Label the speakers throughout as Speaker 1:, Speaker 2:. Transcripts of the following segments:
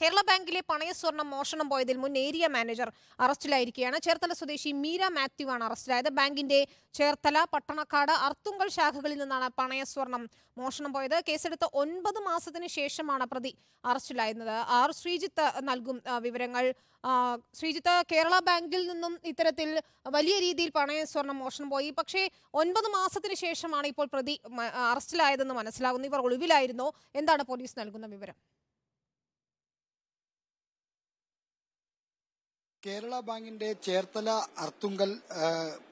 Speaker 1: കേരള ബാങ്കിലെ പണയ സ്വർണം മോഷണം പോയതിൽ മുൻ ഏരിയ മാനേജർ അറസ്റ്റിലായിരിക്കുകയാണ്. ചേർത്തല സ്വദേശി മീര മാത്യു ആണ് അറസ്റ്റിലായത്. ബാങ്കിന്റെ ചേർത്തല പട്ടണക്കാട് അർത്തുങ്കൽ ശാഖകളിൽ നിന്നാണ് പണയ സ്വർണം മോഷണം പോയത്. കേസെടുത്ത് ഒൻപത് മാസത്തിന് ശേഷമാണ് പ്രതി അറസ്റ്റിലായിരുന്നത്. ആർ ശ്രീജിത്ത് നൽകും വിവരങ്ങൾ. ശ്രീജിത്ത് കേരള ബാങ്കിൽ നിന്നും ഇത്തരത്തിൽ വലിയ രീതിയിൽ പണയ സ്വർണം മോഷണം പോയി. പക്ഷേ ഒൻപത് മാസത്തിന് ശേഷമാണ് ഇപ്പോൾ പ്രതി അറസ്റ്റിലായതെന്ന് മനസ്സിലാകുന്നു ഇവർ ഒളിവിലായിരുന്നു. എന്താണ് പോലീസ് നൽകുന്ന വിവരം?
Speaker 2: കേരള ബാങ്കിന്റെ ചേർത്തല അർത്തുങ്കൽ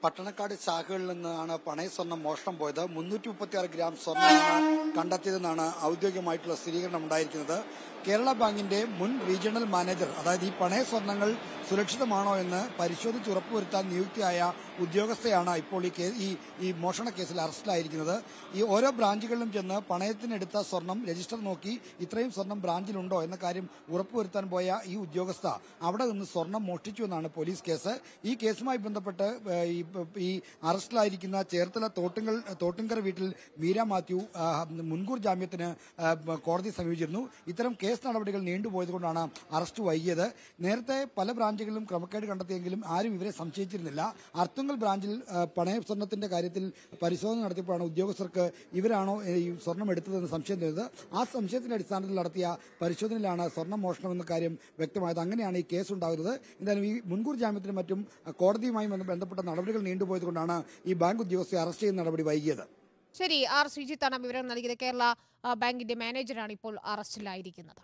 Speaker 2: പട്ടണക്കാട് ശാഖകളിൽ നിന്നാണ് പണയ സ്വർണം മോഷണം പോയത്. മുന്നൂറ്റി മുപ്പത്തിയാറ് ഗ്രാം സ്വർണമാണ് കണ്ടെത്തിയതെന്നാണ് ഔദ്യോഗികമായിട്ടുള്ള സ്ഥിരീകരണം ഉണ്ടായിരിക്കുന്നത്. കേരള ബാങ്കിന്റെ മുൻ റീജിയണൽ മാനേജർ അതായത് ഈ പണയ സ്വർണങ്ങൾ സുരക്ഷിതമാണോ എന്ന് പരിശോധിച്ച് ഉറപ്പുവരുത്താൻ നിയുക്തിയായ ഉദ്യോഗസ്ഥയാണ് ഇപ്പോൾ ഈ ഈ മോഷണ കേസിൽ അറസ്റ്റിലായിരിക്കുന്നത്. ഈ ഓരോ ബ്രാഞ്ചുകളിലും ചെന്ന് പണയത്തിനെടുത്ത സ്വർണം രജിസ്റ്റർ നോക്കി ഇത്രയും സ്വർണം ബ്രാഞ്ചിലുണ്ടോ എന്ന കാര്യം ഉറപ്പുവരുത്താൻ പോയ ഈ ഉദ്യോഗസ്ഥ അവിടെ നിന്ന് സ്വർണം മോഷ്ടിച്ചു എന്നാണ് പോലീസ് കേസ്. ഈ കേസുമായി ബന്ധപ്പെട്ട് ഈ അറസ്റ്റിലായിരിക്കുന്ന ചേർത്തല തോട്ടുങ്കൽ തോട്ടുങ്കര വീട്ടിൽ മീര മാത്യു മുൻകൂർ ജാമ്യത്തിന് കോടതി സമീപിച്ചിരുന്നു. ഇത്തരം കേസ് നടപടികൾ നീണ്ടുപോയതുകൊണ്ടാണ് അറസ്റ്റ് വൈകിയത്. നേരത്തെ പല ബ്രാഞ്ചുകളിലും ക്രമക്കേട് കണ്ടെത്തിയെങ്കിലും ആരും ഇവരെ സംശയിച്ചിരുന്നില്ല. അർത്തുങ്കൽ ബ്രാഞ്ചിൽ പണയ സ്വർണത്തിന്റെ കാര്യത്തിൽ പരിശോധന നടത്തിയപ്പോഴാണ് ഉദ്യോഗസ്ഥർക്ക് ഇവരാണോ ഈ സ്വർണം എടുത്തതെന്ന് സംശയം തോന്നിയത്. ആ സംശയത്തിന്റെ അടിസ്ഥാനത്തിൽ നടത്തിയ പരിശോധനയിലാണ് സ്വർണം മോഷണം എന്ന കാര്യം വ്യക്തമായത്. അങ്ങനെയാണ് ഈ കേസ് ഉണ്ടാകുന്നത്. എന്തായാലും ഈ മുൻകൂർ ജാമ്യത്തിനും മറ്റും കോടതിയുമായി ബന്ധ- ബന്ധപ്പെട്ട നടപടികൾ നീണ്ടുപോയതുകൊണ്ടാണ് ഈ ബാങ്ക് ഉദ്യോഗസ്ഥയെ അറസ്റ്റ് ചെയ്യുന്ന നടപടി വൈകിയത്.
Speaker 1: ശരി ആർ. ശ്രീജിത്താണ് വിവരം നൽകിയത്. കേരള ബാങ്കിന്റെ മാനേജറാണ് ഇപ്പോൾ അറസ്റ്റിലായിരിക്കുന്നത്.